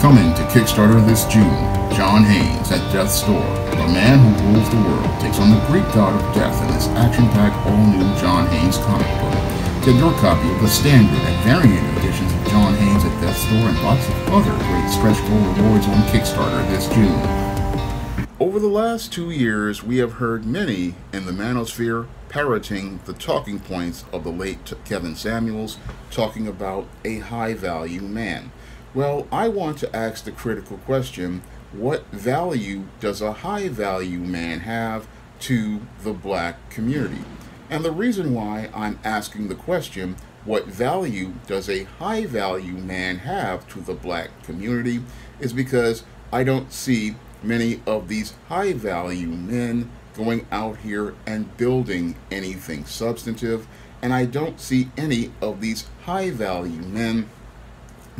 Coming to Kickstarter this June, John Haynes at Death's Door, the man who rules the world, takes on the Greek god of death in this action-packed all-new John Haynes comic book. Get your copy of the standard and variant editions of John Haynes at Death's Door and lots of other great stretch goal rewards on Kickstarter this June. Over the last two years, we have heard many in the manosphere parroting the talking points of the late Kevin Samuels, talking about a high value man. Well, I want to ask the critical question what value does a high value man have to the black community? And the reason why I'm asking the question, what value does a high value man have to the black community, is because I don't see many of these high value men going out here and building anything substantive, and I don't see any of these high value men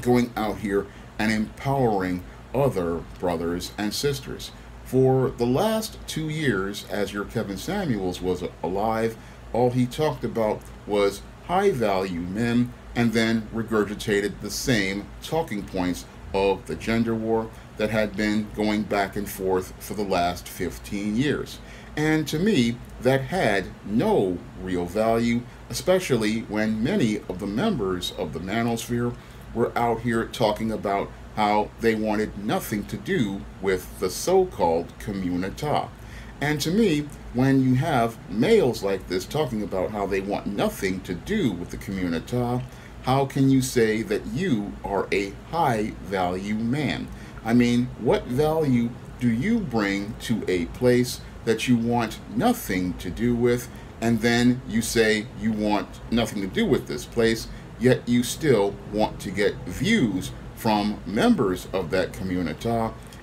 going out here and empowering other brothers and sisters. For the last two years, as your Kevin Samuels was alive, all he talked about was high value men and then regurgitated the same talking points of the gender war that had been going back and forth for the last 15 years. And to me, that had no real value, especially when many of the members of the manosphere were out here talking about how they wanted nothing to do with the so-called communita. And to me, when you have males like this talking about how they want nothing to do with the communita, how can you say that you are a high value man? I mean, what value do you bring to a place that you want nothing to do with, and then you say you want nothing to do with this place, yet you still want to get views from members of that community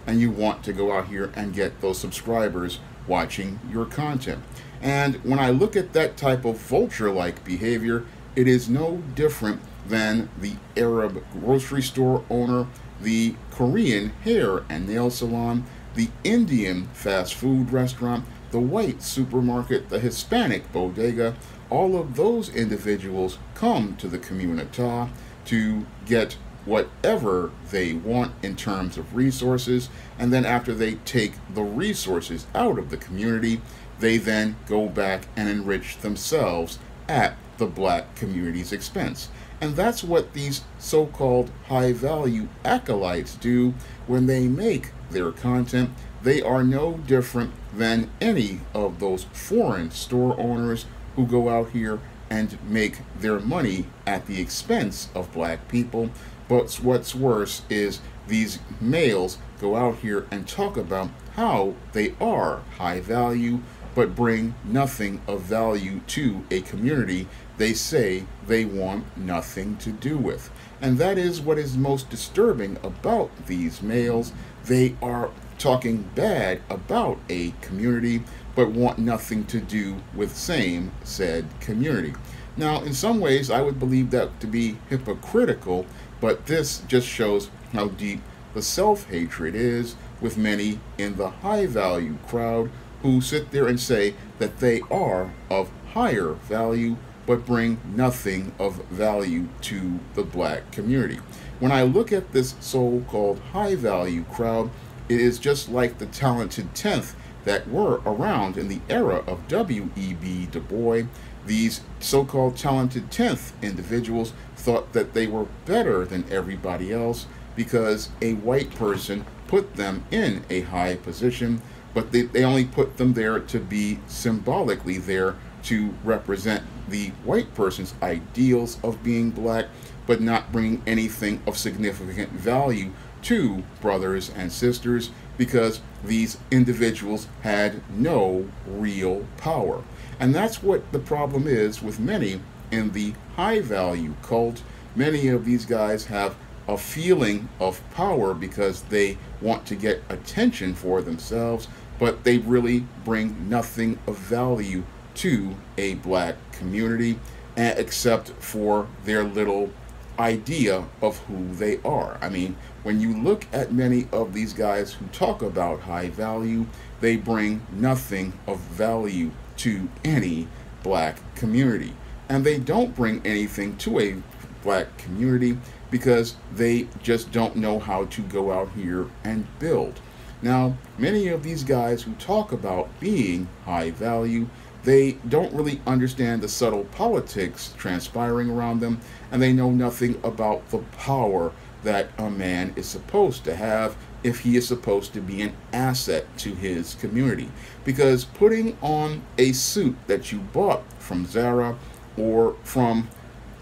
and you want to go out here and get those subscribers watching your content. And when I look at that type of vulture-like behavior, it is no different than the Arab grocery store owner, the Korean hair and nail salon, the Indian fast food restaurant, the white supermarket, the Hispanic bodega, all of those individuals come to the community to get whatever they want in terms of resources. And then after they take the resources out of the community they then go back and enrich themselves at the black community's expense. And that's what these so-called high value acolytes do when they make their content. They are no different than any of those foreign store owners who go out here and make their money at the expense of black people. But what's worse is these males go out here and talk about how they are high value but bring nothing of value to a community they say they want nothing to do with. And that is what is most disturbing about these males. They are talking bad about a community but want nothing to do with same said community. Now, in some ways, I would believe that to be hypocritical, but this just shows how deep the self-hatred is with many in the high-value crowd who sit there and say that they are of higher value but bring nothing of value to the black community. When I look at this so-called high-value crowd, it is just like the talented 10th that were around in the era of W.E.B. Du Bois. These so-called talented 10th individuals thought that they were better than everybody else because a white person put them in a high position, but they, they only put them there to be symbolically there to represent the white person's ideals of being black, but not bringing anything of significant value to brothers and sisters because these individuals had no real power. And that's what the problem is with many in the high value cult. Many of these guys have a feeling of power because they want to get attention for themselves, but they really bring nothing of value to a black community eh, except for their little idea of who they are. I mean, when you look at many of these guys who talk about high value, they bring nothing of value to any black community. And they don't bring anything to a black community because they just don't know how to go out here and build. Now, many of these guys who talk about being high value, they don't really understand the subtle politics transpiring around them, and they know nothing about the power that a man is supposed to have if he is supposed to be an asset to his community. Because putting on a suit that you bought from Zara or from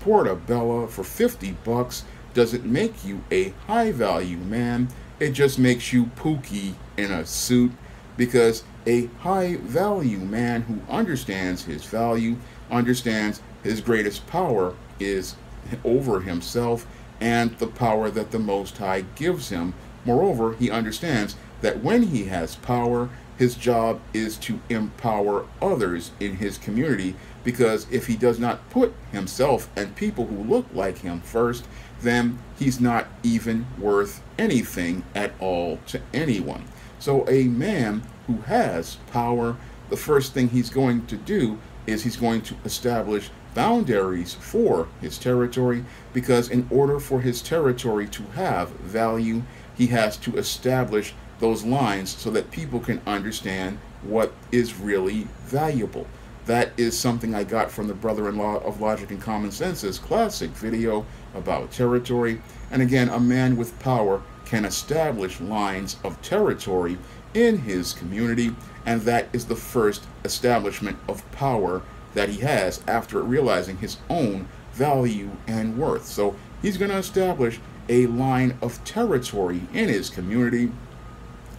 Portabella for 50 bucks doesn't make you a high value man. It just makes you pookie in a suit because a high value man who understands his value, understands his greatest power is over himself and the power that the Most High gives him. Moreover, he understands that when he has power, his job is to empower others in his community because if he does not put himself and people who look like him first, then he's not even worth anything at all to anyone. So a man who has power, the first thing he's going to do is he's going to establish boundaries for his territory because in order for his territory to have value, he has to establish those lines so that people can understand what is really valuable. That is something I got from the brother-in-law of Logic and Common Sense's classic video about territory. And again, a man with power can establish lines of territory in his community, and that is the first establishment of power that he has after realizing his own value and worth. So he's going to establish a line of territory in his community,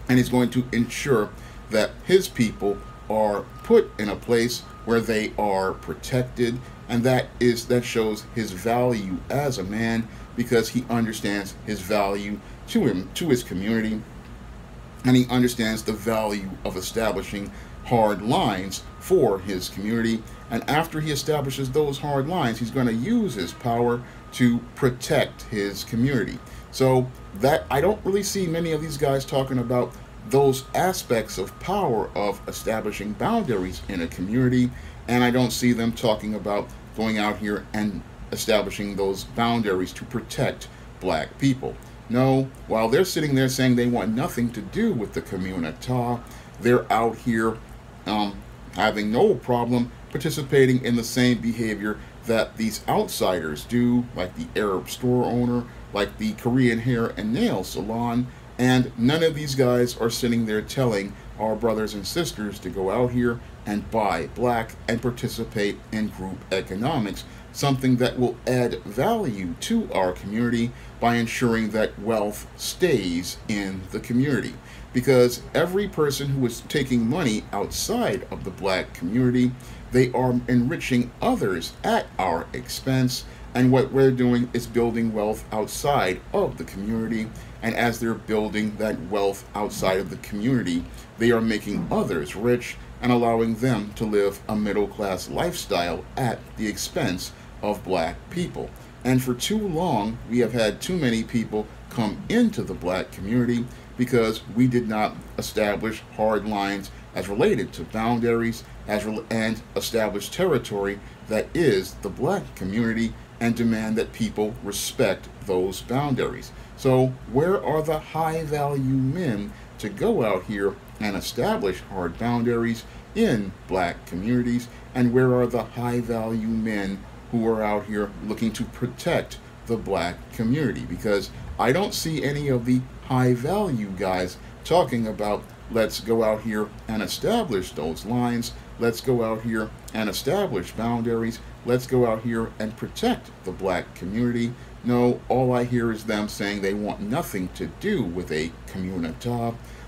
and he's going to ensure that his people are put in a place where they are protected and that is that shows his value as a man because he understands his value to him to his community and he understands the value of establishing hard lines for his community and after he establishes those hard lines he's going to use his power to protect his community so that I don't really see many of these guys talking about those aspects of power of establishing boundaries in a community and I don't see them talking about going out here and establishing those boundaries to protect black people. No, while they're sitting there saying they want nothing to do with the communita, they're out here um, having no problem participating in the same behavior that these outsiders do, like the Arab store owner, like the Korean hair and nail salon, and none of these guys are sitting there telling our brothers and sisters to go out here and buy black and participate in group economics, something that will add value to our community by ensuring that wealth stays in the community. Because every person who is taking money outside of the black community, they are enriching others at our expense. And what we're doing is building wealth outside of the community. And as they're building that wealth outside of the community, they are making others rich and allowing them to live a middle class lifestyle at the expense of black people. And for too long, we have had too many people come into the black community because we did not establish hard lines as related to boundaries as and establish territory that is the black community and demand that people respect those boundaries. So where are the high value men to go out here and establish hard boundaries in black communities? And where are the high value men who are out here looking to protect the black community? Because I don't see any of the high value guys talking about let's go out here and establish those lines. Let's go out here and establish boundaries. Let's go out here and protect the black community. No, all I hear is them saying they want nothing to do with a community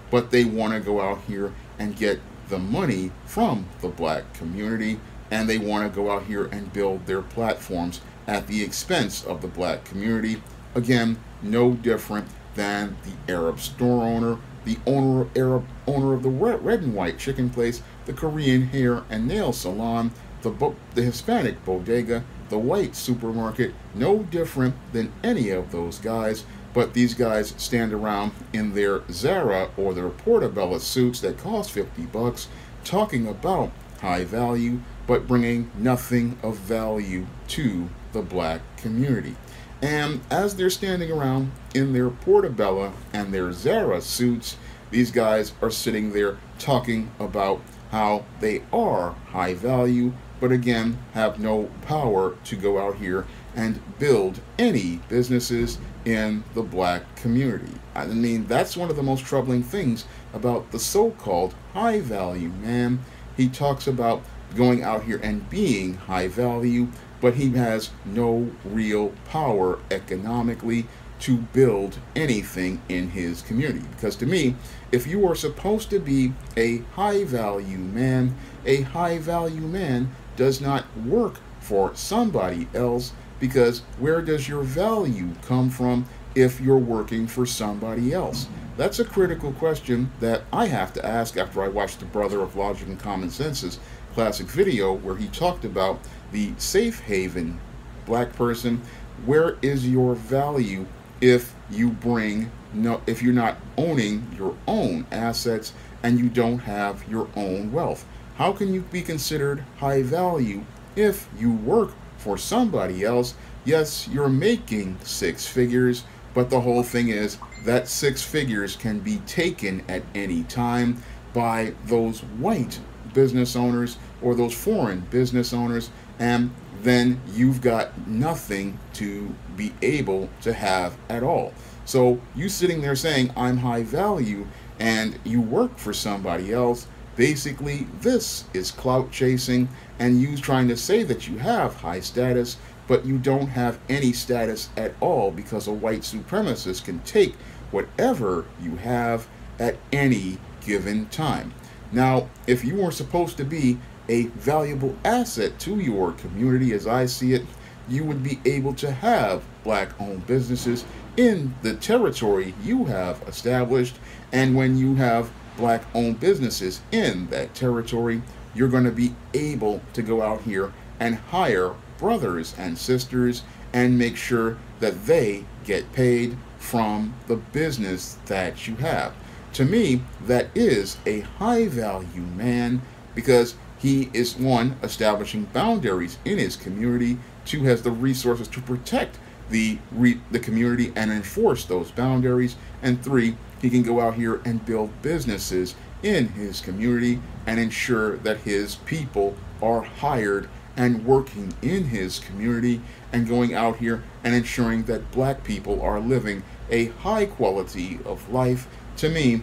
but they want to go out here and get the money from the black community and they want to go out here and build their platforms at the expense of the black community. Again, no different than the Arab store owner, the owner Arab owner of the red and white chicken place, the Korean hair and nail salon, the the Hispanic bodega, the white supermarket, no different than any of those guys. But these guys stand around in their Zara or their Portabella suits that cost 50 bucks talking about high value but bringing nothing of value to the black community. And as they're standing around in their Portobello and their Zara suits, these guys are sitting there talking about how they are high value, but again have no power to go out here and build any businesses in the black community. I mean, that's one of the most troubling things about the so called high value man. He talks about going out here and being high value, but he has no real power economically to build anything in his community. Because to me, if you are supposed to be a high value man, a high value man does not work for somebody else because where does your value come from if you're working for somebody else? That's a critical question that I have to ask after I watch the Brother of Logic and Common Sense's classic video where he talked about the safe haven black person. Where is your value if you bring no if you're not owning your own assets and you don't have your own wealth? How can you be considered high value if you work for somebody else? Yes, you're making six figures, but the whole thing is that six figures can be taken at any time by those white business owners or those foreign business owners, and then you've got nothing to be able to have at all. So you sitting there saying, I'm high value, and you work for somebody else, basically this is clout chasing and you trying to say that you have high status, but you don't have any status at all because a white supremacist can take whatever you have at any given time. Now, if you were supposed to be a valuable asset to your community, as I see it, you would be able to have black owned businesses in the territory you have established. And when you have black owned businesses in that territory, you're going to be able to go out here and hire brothers and sisters and make sure that they get paid from the business that you have. To me, that is a high value man because he is one, establishing boundaries in his community, two, has the resources to protect the, re- the community and enforce those boundaries, and three, he can go out here and build businesses in his community and ensure that his people are hired and working in his community and going out here and ensuring that black people are living a high quality of life to me,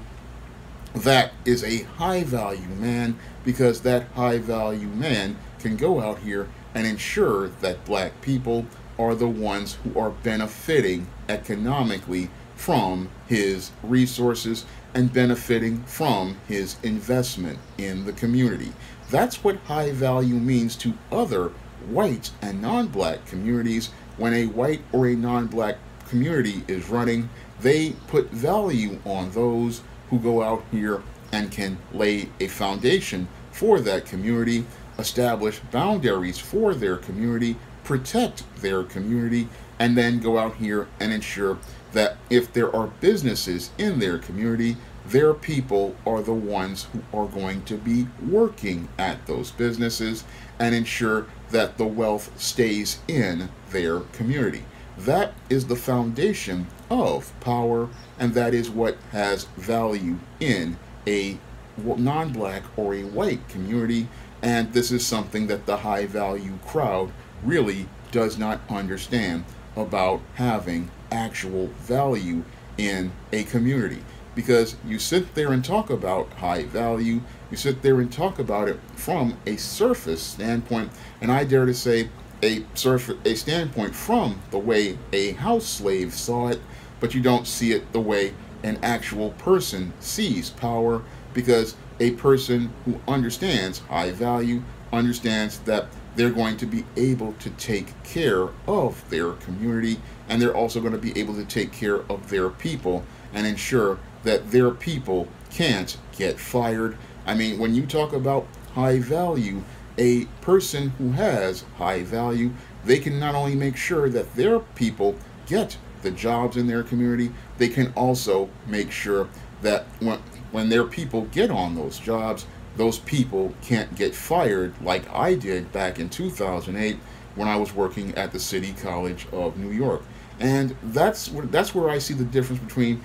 that is a high value man because that high value man can go out here and ensure that black people are the ones who are benefiting economically from his resources and benefiting from his investment in the community. That's what high value means to other white and non black communities when a white or a non black community is running they put value on those who go out here and can lay a foundation for that community, establish boundaries for their community, protect their community, and then go out here and ensure that if there are businesses in their community, their people are the ones who are going to be working at those businesses and ensure that the wealth stays in their community. That is the foundation of power, and that is what has value in a non black or a white community. And this is something that the high value crowd really does not understand about having actual value in a community. Because you sit there and talk about high value, you sit there and talk about it from a surface standpoint, and I dare to say a surf a standpoint from the way a house slave saw it, but you don't see it the way an actual person sees power because a person who understands high value understands that they're going to be able to take care of their community and they're also going to be able to take care of their people and ensure that their people can't get fired. I mean, when you talk about high value, a person who has high value, they can not only make sure that their people get the jobs in their community, they can also make sure that when, when their people get on those jobs, those people can't get fired like I did back in 2008 when I was working at the City College of New York. And that's where, that's where I see the difference between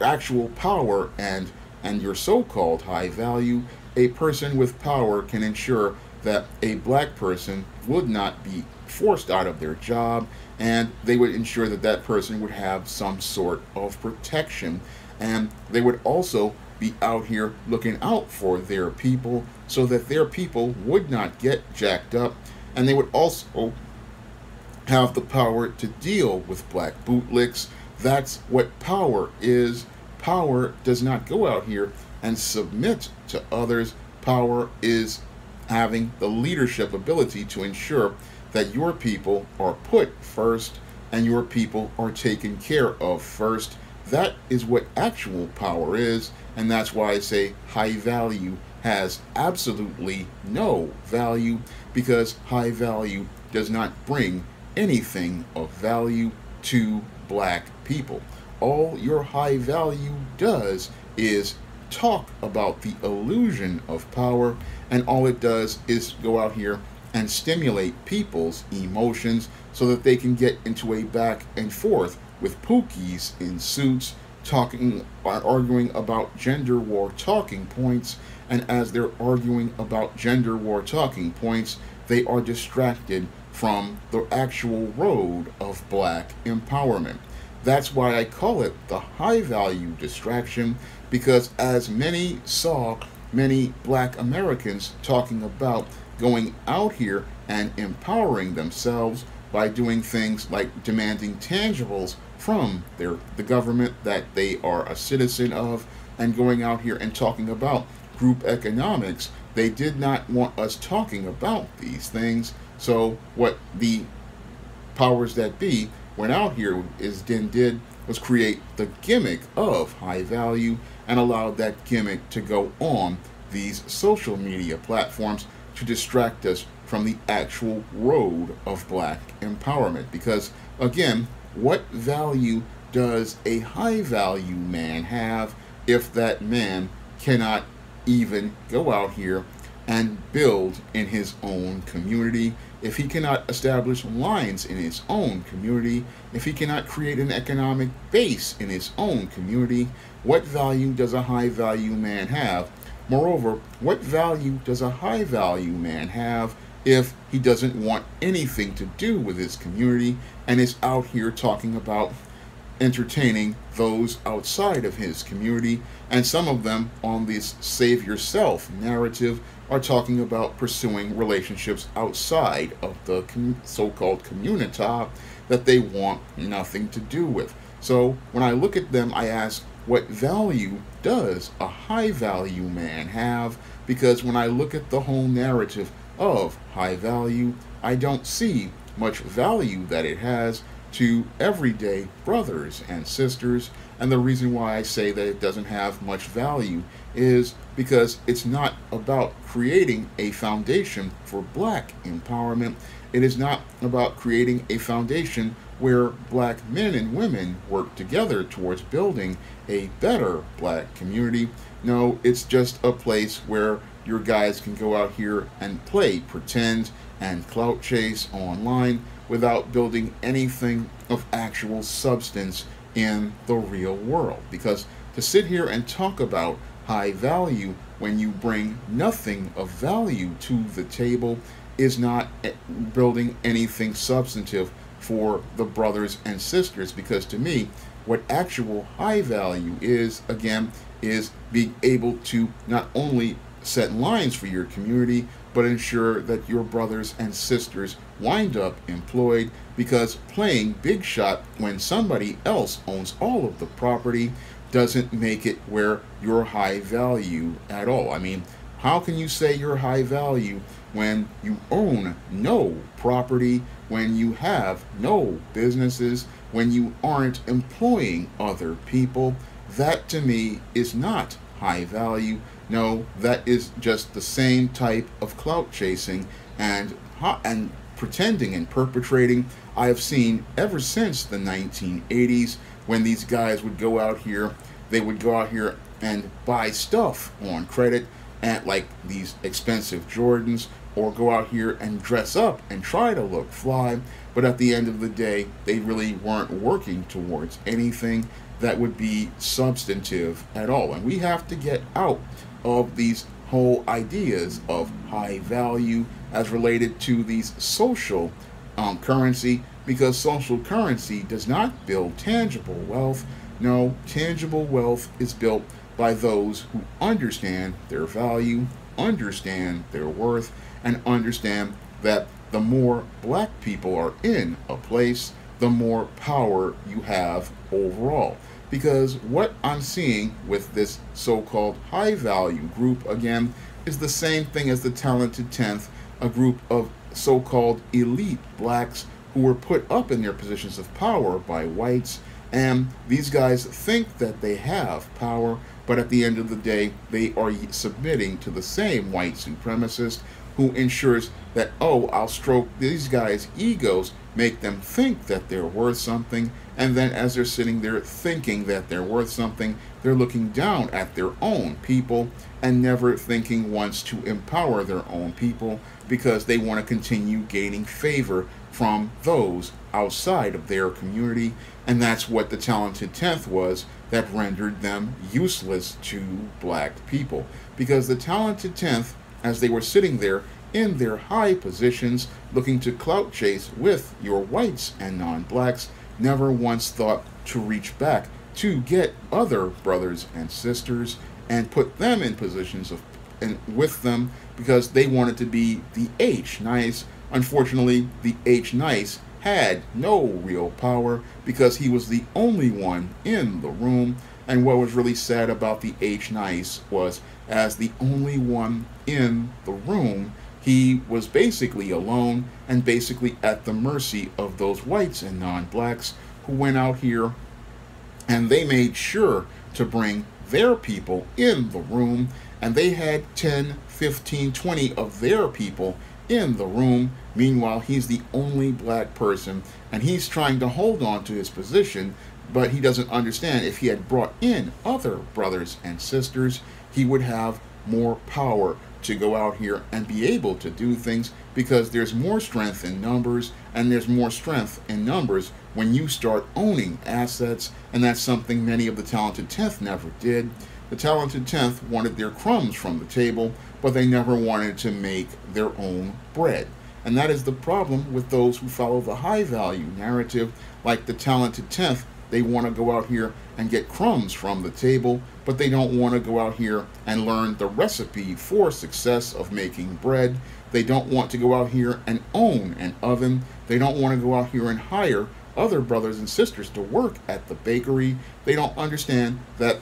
actual power and and your so-called high value. A person with power can ensure that a black person would not be forced out of their job and they would ensure that that person would have some sort of protection. And they would also be out here looking out for their people so that their people would not get jacked up. And they would also have the power to deal with black bootlicks. That's what power is. Power does not go out here and submit to others. Power is having the leadership ability to ensure that your people are put first and your people are taken care of first. That is what actual power is, and that's why I say high value has absolutely no value because high value does not bring anything of value to black people. All your high value does is talk about the illusion of power, and all it does is go out here and stimulate people's emotions so that they can get into a back and forth with pookies in suits talking by arguing about gender war talking points and as they're arguing about gender war talking points they are distracted from the actual road of black empowerment. That's why I call it the high value distraction because as many saw many black Americans talking about going out here and empowering themselves by doing things like demanding tangibles from their the government that they are a citizen of and going out here and talking about group economics. They did not want us talking about these things. So what the powers that be went out here is then did was create the gimmick of high value and allowed that gimmick to go on these social media platforms to distract us from the actual road of black empowerment. Because, again, what value does a high value man have if that man cannot even go out here and build in his own community, if he cannot establish lines in his own community, if he cannot create an economic base in his own community, what value does a high value man have? Moreover, what value does a high value man have if he doesn't want anything to do with his community and is out here talking about entertaining those outside of his community? And some of them on this save yourself narrative are talking about pursuing relationships outside of the so called community that they want nothing to do with. So when I look at them, I ask, what value does a high value man have? Because when I look at the whole narrative of high value, I don't see much value that it has to everyday brothers and sisters. And the reason why I say that it doesn't have much value is because it's not about creating a foundation for black empowerment. It is not about creating a foundation where black men and women work together towards building a better black community. No, it's just a place where your guys can go out here and play pretend and clout chase online without building anything of actual substance in the real world. Because to sit here and talk about high value when you bring nothing of value to the table is not eh, building anything substantive for the brothers and sisters because to me what actual high value is again is being able to not only set lines for your community, but ensure that your brothers and sisters wind up employed because playing big shot when somebody else owns all of the property doesn't make it where you're high value at all. I mean, how can you say you're high value when you own no property, when you have no businesses, when you aren't employing other people? That to me is not high value. No, that is just the same type of clout chasing and and pretending and perpetrating I have seen ever since the 1980s when these guys would go out here, they would go out here and buy stuff on credit at like these expensive Jordans or go out here and dress up and try to look fly, but at the end of the day, they really weren't working towards anything that would be substantive at all. And we have to get out of these whole ideas of high value as related to these social um, currency because social currency does not build tangible wealth. No, tangible wealth is built by those who understand their value, understand their worth, and understand that the more black people are in a place, the more power you have overall. Because what I'm seeing with this so called high value group again is the same thing as the talented 10th, a group of so called elite blacks who were put up in their positions of power by whites. And these guys think that they have power, but at the end of the day, they are submitting to the same white supremacist who ensures that, oh, I'll stroke these guys' egos, make them think that they're worth something, and then as they're sitting there thinking that they're worth something, they're looking down at their own people and never thinking once to empower their own people because they want to continue gaining favor from those outside of their community. And that's what the talented 10th was that rendered them useless to black people. Because the talented 10th, as they were sitting there in their high positions, looking to clout chase with your whites and non blacks, never once thought to reach back to get other brothers and sisters and put them in positions of and with them because they wanted to be the HNIC. Unfortunately, the HNIC had no real power because he was the only one in the room. And what was really sad about the HNIC was as the only one in the room, he was basically alone and basically at the mercy of those whites and non-blacks who went out here and they made sure to bring their people in the room and they had 10 15 20 of their people in the room. Meanwhile he's the only black person and he's trying to hold on to his position but he doesn't understand if he had brought in other brothers and sisters he would have more power to go out here and be able to do things because there's more strength in numbers and there's more strength in numbers when you start owning assets and that's something many of the talented 10th never did. The talented 10th wanted their crumbs from the table but they never wanted to make their own bread and that is the problem with those who follow the high value narrative like the talented 10th they want to go out here and get crumbs from the table, but they don't want to go out here and learn the recipe for success of making bread. They don't want to go out here and own an oven. They don't want to go out here and hire other brothers and sisters to work at the bakery. They don't understand that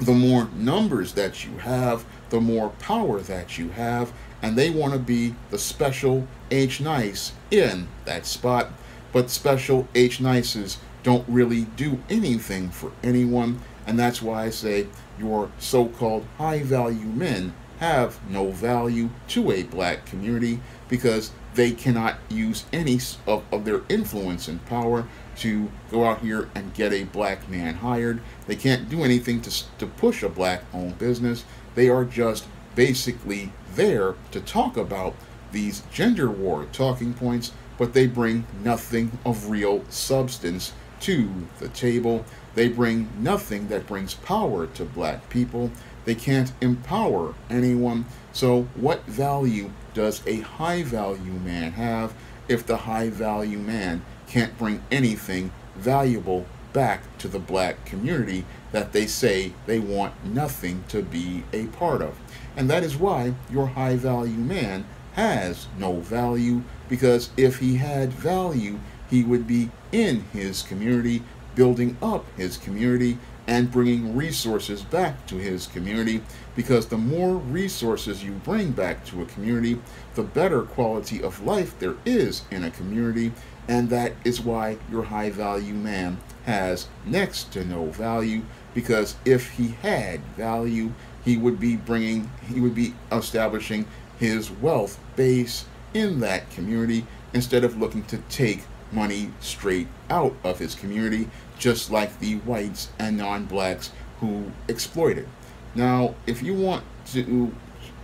the more numbers that you have, the more power that you have, and they want to be the special HNIC in that spot. But special HNICs don't really do anything for anyone, and that's why I say your so called high value men have no value to a black community because they cannot use any of, of their influence and power to go out here and get a black man hired. They can't do anything to, to push a black owned business. They are just basically there to talk about these gender war talking points, but they bring nothing of real substance to the table. They bring nothing that brings power to black people. They can't empower anyone. So, what value does a high value man have if the high value man can't bring anything valuable back to the black community that they say they want nothing to be a part of? And that is why your high value man has no value because if he had value, he would be in his community, building up his community, and bringing resources back to his community. Because the more resources you bring back to a community, the better quality of life there is in a community. And that is why your high value man has next to no value. Because if he had value, he would be bringing, he would be establishing his wealth base in that community instead of looking to take money straight out of his community, just like the whites and non blacks who exploited. Now, if you want to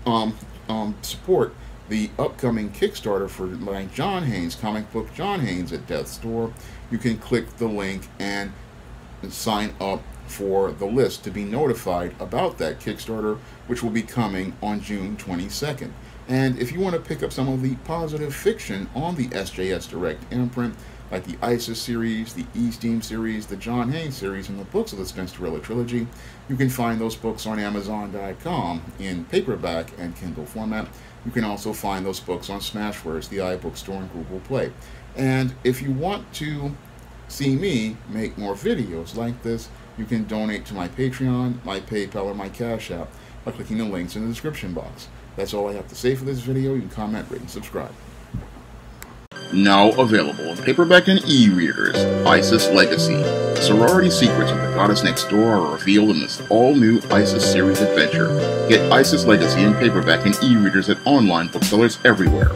um, um, support the upcoming Kickstarter for my John Haynes comic book, John Haynes at Death's Door, you can click the link and sign up for the list to be notified about that Kickstarter, which will be coming on June 22nd. And if you want to pick up some of the positive fiction on the SJS Direct imprint, like the ISIS series, the E-Steam series, the John Haynes series, and the books of the Spinsterella trilogy, you can find those books on Amazon.com in paperback and Kindle format. You can also find those books on Smashwords, the iBookstore, and Google Play. And if you want to see me make more videos like this, you can donate to my Patreon, my PayPal, or my Cash App by clicking the links in the description box. That's all I have to say for this video. You can comment, rate, and subscribe. Now available in paperback and e-readers, ISIS Legacy. Sorority secrets of the goddess next door are revealed in this all-new ISIS series adventure. Get ISIS Legacy in paperback and e-readers at online booksellers everywhere.